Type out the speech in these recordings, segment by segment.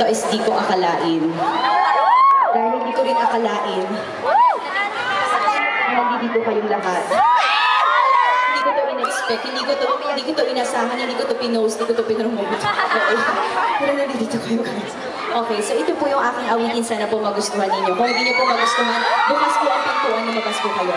Ito is di ko akalain. Dahil hindi ko rin akalain na nandito kayong lahat. Hindi ko to in-expect, hindi ko to, hindi ko to inasahan, hindi ko to pinost, hindi ko to pinromote. Pero nandito kayo guys. Okay, so ito po yung aking awitin. Sana po magustuhan ninyo. Kung hindi niyo po magustuhan, bukas po ang pintuan, lumabas po kayo.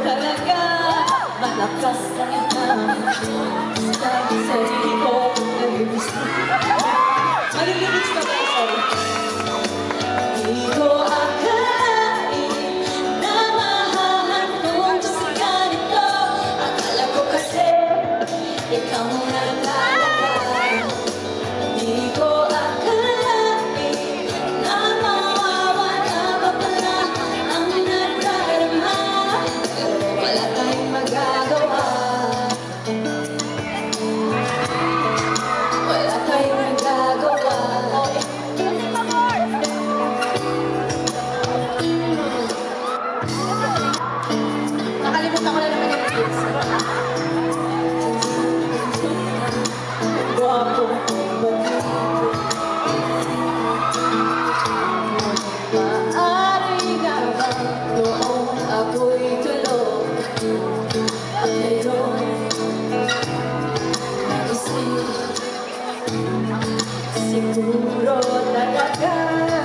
I didn't even stop myself. seguro la cara.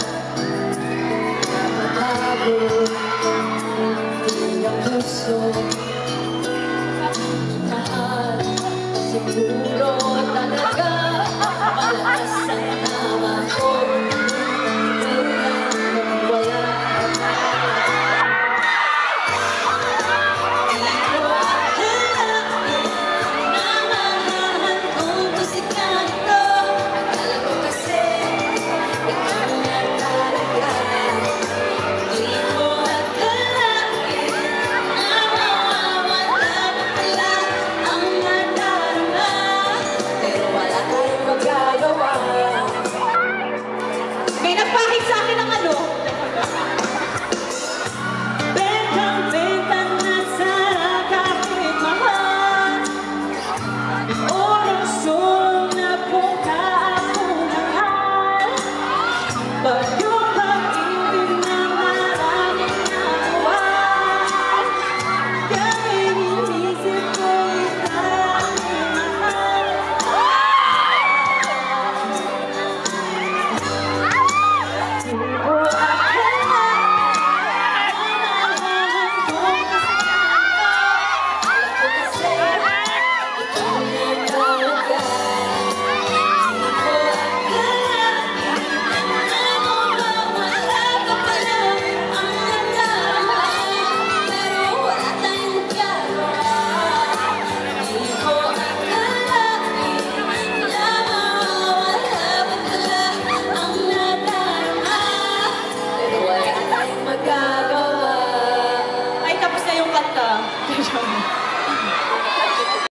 but